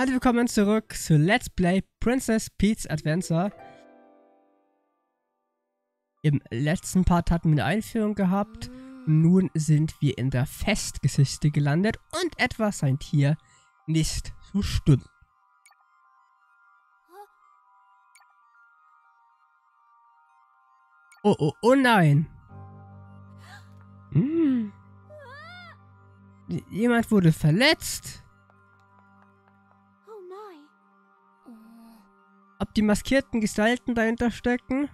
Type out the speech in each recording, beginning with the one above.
Hallo, willkommen zurück zu Let's Play Princess Peach Adventure. Im letzten Part hatten wir eine Einführung gehabt. Nun sind wir in der Festgeschichte gelandet und etwas scheint hier nicht zu stimmen. Oh, oh, oh nein. Hm. Jemand wurde verletzt. Ob die maskierten Gestalten dahinter stecken?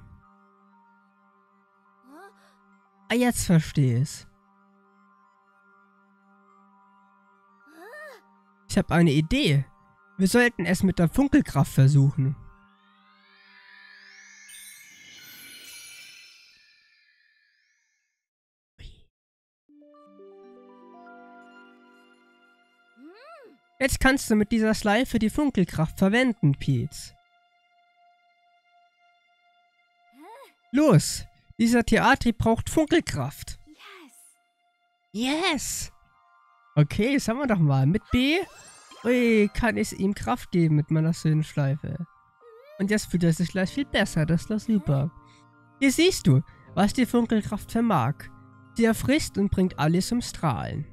Ah, jetzt verstehe ich's. Ich habe eine Idee. Wir sollten es mit der Funkelkraft versuchen. Jetzt kannst du mit dieser Schleife die Funkelkraft verwenden, Pete. Los! Dieser Theater braucht Funkelkraft. Yes! Okay, das haben wir doch mal. Mit B Ui, kann ich ihm Kraft geben mit meiner schönen Schleife. Und jetzt fühlt er sich gleich viel besser. Das ist doch super. Hier siehst du, was die Funkelkraft vermag. Sie erfrischt und bringt alles zum Strahlen.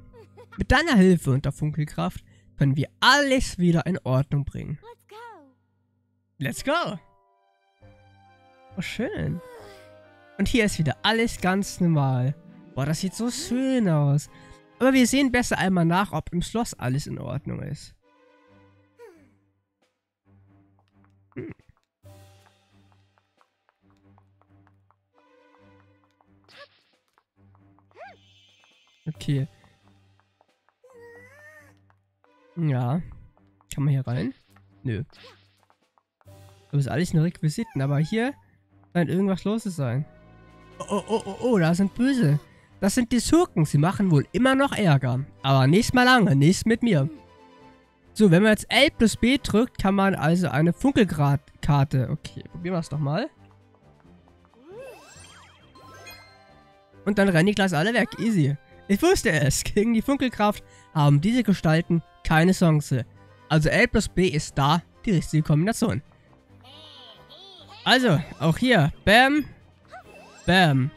Mit deiner Hilfe und der Funkelkraft können wir alles wieder in Ordnung bringen. Let's go! Oh, schön. Und hier ist wieder alles ganz normal. Boah, das sieht so schön aus. Aber wir sehen besser einmal nach, ob im Schloss alles in Ordnung ist. Okay. Ja. Kann man hier rein? Nö. Das ist alles nur Requisiten, aber hier scheint irgendwas los zu sein. Oh, oh, oh, oh, da sind Böse. Das sind die Schurken. Sie machen wohl immer noch Ärger. Aber nicht mal lange, nicht mit mir. So, wenn man jetzt L plus B drückt, kann man also eine Funkelgrad-Karte. Okay, probieren wir es doch mal. Und dann rennen die gleich alle weg. Easy. Ich wusste es. Gegen die Funkelkraft haben diese Gestalten keine Chance. Also L plus B ist da die richtige Kombination. Also, auch hier. Bam. Bam.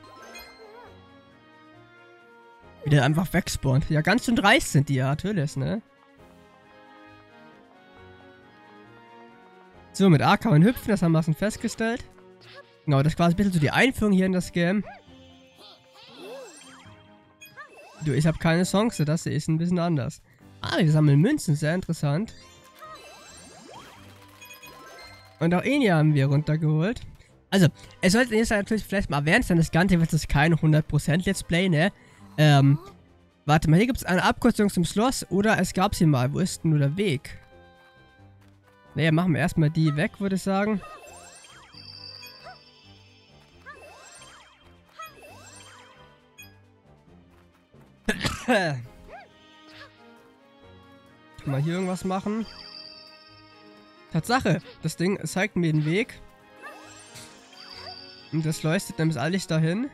Wieder einfach wegspawnt. Ja, ganz schön dreist sind die ja, natürlich, ne? So, mit A kann man hüpfen, das haben wir schon festgestellt. Genau, das war ein bisschen so die Einführung hier in das Game. Du, ich habe keine Chance, das ist ein bisschen anders. Ah, wir sammeln Münzen, sehr interessant. Und auch ihn hier haben wir runtergeholt. Also, es sollte jetzt natürlich vielleicht mal erwähnt sein, das Ganze wird jetzt kein 100% Let's Play, ne? Ähm, warte mal, hier gibt es eine Abkürzung zum Schloss oder es gab sie mal. Wo ist denn nur der Weg? Naja, machen wir erstmal die weg, würde ich sagen. mal hier irgendwas machen. Tatsache, das Ding zeigt mir den Weg. Und das leuchtet nämlich alles dahin.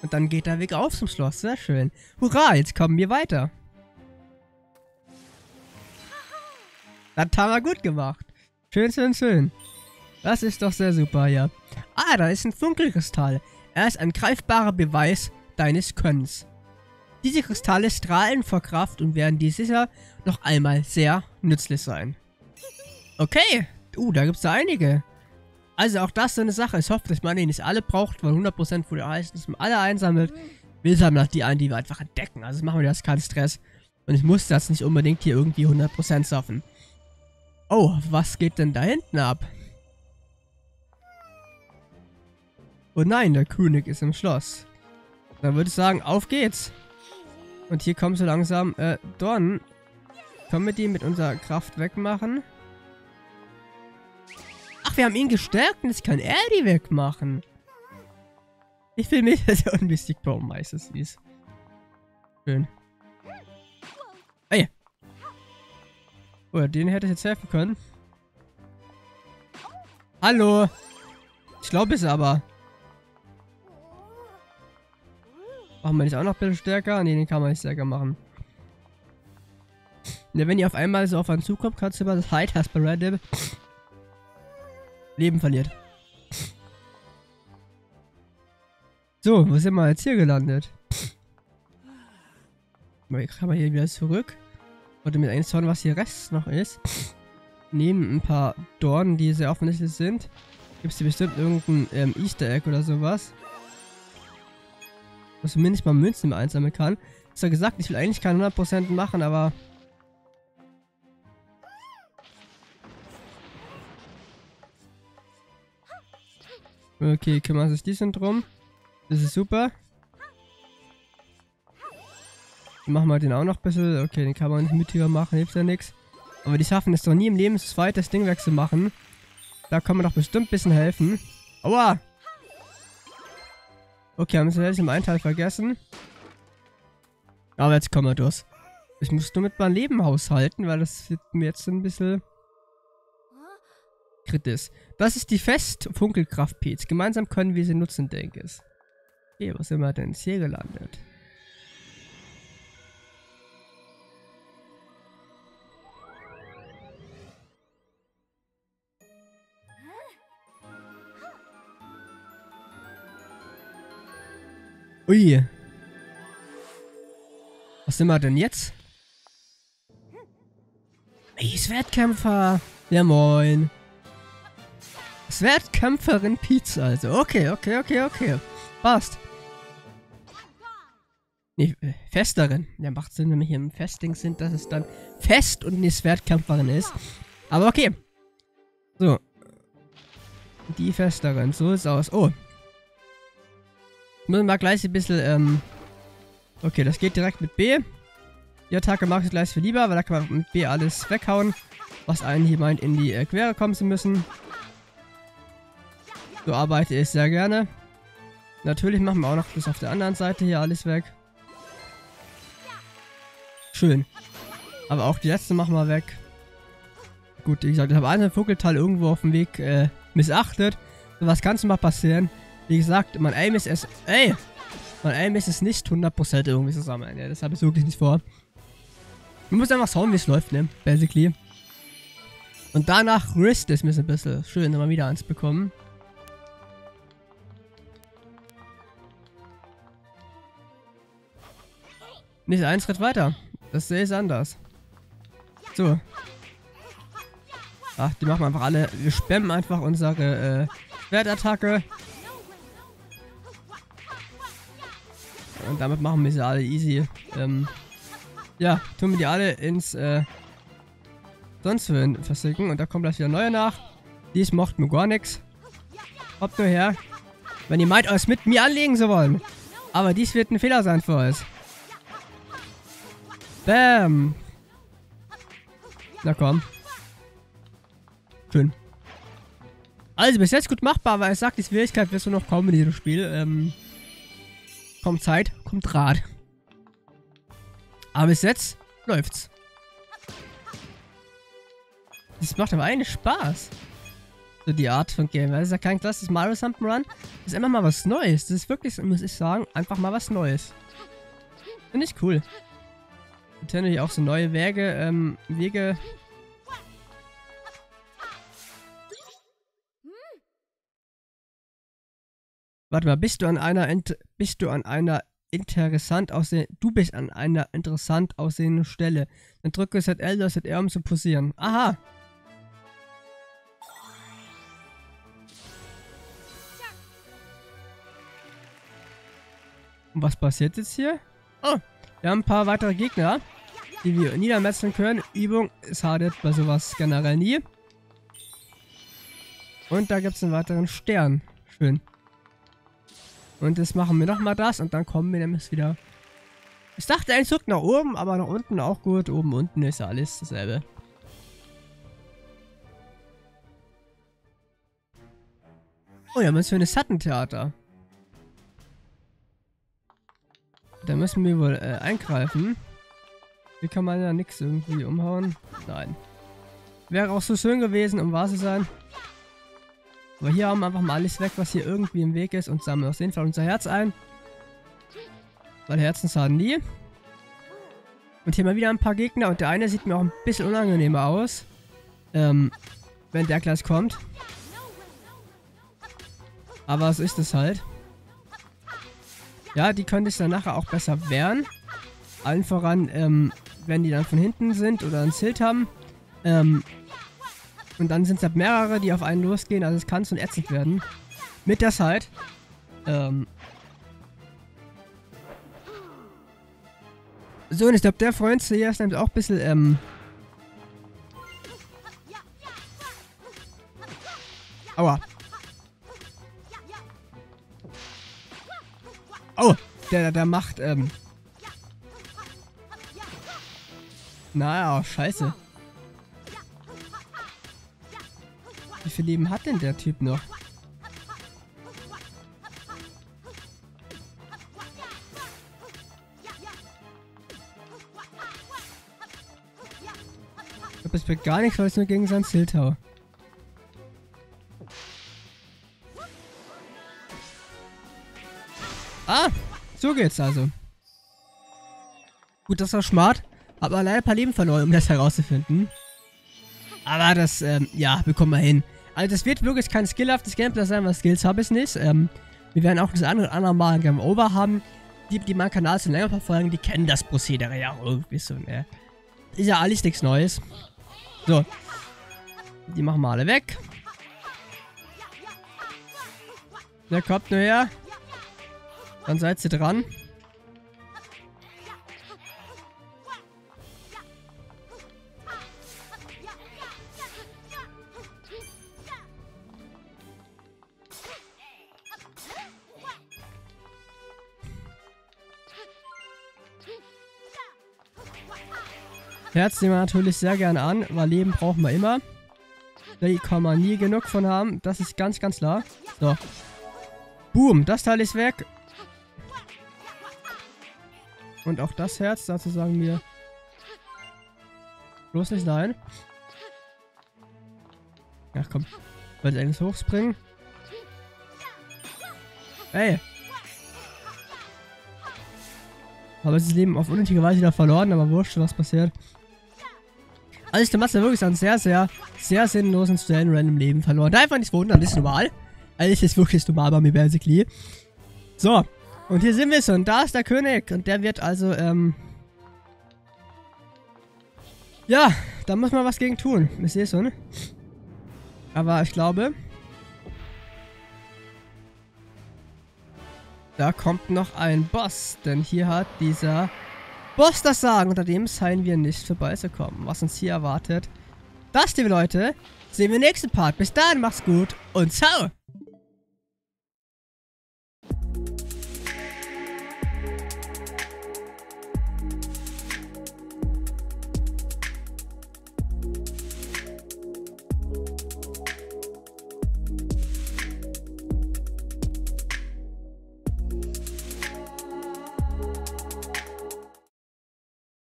Und dann geht der Weg auf zum Schloss. Sehr schön. Hurra, jetzt kommen wir weiter. Das haben wir gut gemacht. Schön, schön, schön. Das ist doch sehr super, ja. Ah, da ist ein Funkelkristall. Er ist ein greifbarer Beweis deines Könnens. Diese Kristalle strahlen vor Kraft und werden dir sicher noch einmal sehr nützlich sein. Okay. Uh, da gibt es da einige. Also auch das ist so eine Sache. Ich hoffe, dass man die nicht alle braucht, weil 100% von der heißt, dass man alle einsammelt. Wir sammeln auch die ein, die wir einfach entdecken. Also machen wir das keinen Stress. Und ich muss das nicht unbedingt hier irgendwie 100% schaffen. Oh, was geht denn da hinten ab? Oh nein, der König ist im Schloss. Dann würde ich sagen, auf geht's. Und hier kommen so langsam, äh, Dorn. Können wir die mit unserer Kraft wegmachen? Wir haben ihn gestärkt und jetzt kann er die wegmachen. Ich will mich das ist unwichtig, warum meistens ist. Schön. Ey. Oh, den hätte ich jetzt helfen können. Hallo. Ich glaube es aber. Machen wir nicht auch noch ein bisschen stärker? Ne, den kann man nicht stärker machen. Ja, wenn ihr auf einmal so auf einen zukommt, kannst du über das Hide Hasper Random Leben verliert. So, wo sind wir jetzt hier gelandet? Kann man hier wieder zurück? Wollte mir eigentlich schauen, was hier Rest noch ist. Neben ein paar Dornen, die sehr offensichtlich sind, gibt es hier bestimmt irgendein ähm, Easter Egg oder sowas. Was zumindest mal Münzen einsammeln kann. Ist ja gesagt, ich will eigentlich keine 100% machen, aber... Okay, kümmern sich die sind drum. Das ist super. Machen wir den auch noch ein bisschen. Okay, den kann man nicht mütiger machen, hilft ja nichts. Aber die schaffen es doch nie im Leben, das zweite Dingwerk zu machen. Da kann man doch bestimmt ein bisschen helfen. Aua! Okay, haben wir jetzt im einen Teil vergessen. Aber jetzt kommen wir durch. Ich muss nur mit meinem Leben haushalten, weil das wird mir jetzt ein bisschen kritisch. Das ist die Fest-Funkelkraft-Pilz. Gemeinsam können wir sie nutzen, denke ich. Okay, wo sind wir denn jetzt hier gelandet? Ui. Was sind wir denn jetzt? Ey, Schwertkämpfer. Ja, moin. Schwertkämpferin Pizza also. Okay, okay, okay, okay. Passt. Nee, äh, Festerin. Ja, macht Sinn, wenn wir hier im Festing sind, dass es dann fest und eine Schwertkämpferin ist. Aber okay. So. Die Festerin. So ist aus. Oh, Müssen wir gleich ein bisschen, ähm... Okay, das geht direkt mit B. Die Attacke mache ich gleich viel lieber, weil da kann man mit B alles weghauen, was einen hier meint, in die äh, Quere kommen zu müssen. So arbeite ich sehr gerne. Natürlich machen wir auch noch bis auf der anderen Seite hier alles weg. Schön. Aber auch die letzte machen wir weg. Gut, wie gesagt, ich habe einen Vogelteil irgendwo auf dem Weg äh, missachtet. Was kann mal passieren? Wie gesagt, mein Aim ist es. Ey! Mein Aim ist es nicht 100% irgendwie zu sammeln. Ja, das habe ich wirklich nicht vor. Man muss einfach schauen, wie es läuft, ne? Basically. Und danach rist es mir so ein bisschen. Schön, immer wieder eins bekommen. Nicht einen Schritt weiter. Das sehe ich anders. So. Ach, die machen einfach alle. Wir spammen einfach unsere äh, Schwertattacke. Und damit machen wir sie alle easy. Ähm, ja, tun wir die alle ins, äh, sonst wohin versicken. Und da kommt gleich wieder neue nach. Dies macht mir gar nichts. Kommt nur her. Wenn ihr meint, euch mit mir anlegen zu wollen. Aber dies wird ein Fehler sein für euch. Bam. Na komm. Schön. Also bis jetzt gut machbar, weil es sagt, die Schwierigkeit wirst du noch kommen in diesem Spiel. Ähm, Kommt Zeit, kommt Rad. Aber bis jetzt läuft's. Das macht aber eigentlich Spaß. So die Art von Game. Das ist ja kein klassisches Mario Run. Das ist immer mal was Neues. Das ist wirklich, muss ich sagen, einfach mal was Neues. Finde ich cool. Natürlich auch so neue Wege, ähm, Wege Warte mal, bist du an einer bist du an einer interessant aussehenden du bist an einer interessant aussehenden Stelle. Dann drücke ZL oder ZR um zu posieren. Aha. Und was passiert jetzt hier? Oh, wir haben ein paar weitere Gegner, die wir niedermetzeln können. Übung schadet bei sowas generell nie. Und da gibt es einen weiteren Stern. Schön. Und jetzt machen wir nochmal das und dann kommen wir nämlich wieder. Ich dachte ein Zug nach oben, aber nach unten auch gut. Oben, unten ist ja alles dasselbe. Oh ja, was für ein Sattentheater. Da müssen wir wohl äh, eingreifen. Hier kann man ja nichts irgendwie umhauen. Nein. Wäre auch so schön gewesen, um wahr zu sein. Aber hier haben wir einfach mal alles weg, was hier irgendwie im Weg ist und sammeln auf jeden Fall unser Herz ein. Weil Herzen schaden nie. Und hier mal wieder ein paar Gegner und der eine sieht mir auch ein bisschen unangenehmer aus. Ähm, wenn der gleich kommt. Aber so ist es halt. Ja, die könnte ich dann nachher auch besser wehren. Allen voran, ähm, wenn die dann von hinten sind oder ein Zilt haben. Ähm, und dann sind es halt mehrere, die auf einen losgehen. Also es kann schon ätzend werden. Mit der Zeit. Ähm. So, und ich glaube, der Freund hier ist nämlich auch ein bisschen, ähm... Aua. Oh, der, der macht, ähm... Naja, scheiße. Wie viel Leben hat denn der Typ noch? Ich glaube, es wird gar nichts, weil es nur gegen sein Zilt so geht's also. Gut, das war smart. Aber leider ein paar Leben verloren, um das herauszufinden. Aber das, ähm, ja, bekommen wir hin. Also das wird wirklich kein skillhaftes Gameplay sein, weil Skills habe ich nicht. Ähm, wir werden auch das andere, andere Mal Game Over haben. Die, die meinen Kanal schon länger verfolgen, die kennen das Prozedere ja irgendwie so, ne? Ist ja alles nichts Neues. So. Die machen wir alle weg. Der kommt nur her. Dann seid ihr dran. Herz nehmen wir natürlich sehr gerne an, weil Leben brauchen wir immer. Da kann man nie genug von haben. Das ist ganz, ganz klar. So. Boom, das Teil ist weg. Und auch das Herz, dazu sagen wir... Bloß nicht nein. Ach komm. Wollte ich eigentlich hochspringen? Ey. Aber das Leben auf unnötige Weise wieder verloren, aber wurscht, was passiert. Also ich Masse wirklich an sehr, sehr, sehr sinnlosen Stellen random Leben verloren. Da einfach nicht wundern, das ist normal. Das ist wirklich normal bei mir basically. So. Und hier sind wir schon. Da ist der König. Und der wird also, ähm... Ja, da muss man was gegen tun. Ich sehe schon. Aber ich glaube... Da kommt noch ein Boss. Denn hier hat dieser Boss das Sagen. Unter dem seien wir nicht vorbeizukommen. Was uns hier erwartet. Das, liebe Leute, sehen wir im nächsten Part. Bis dahin, macht's gut und ciao.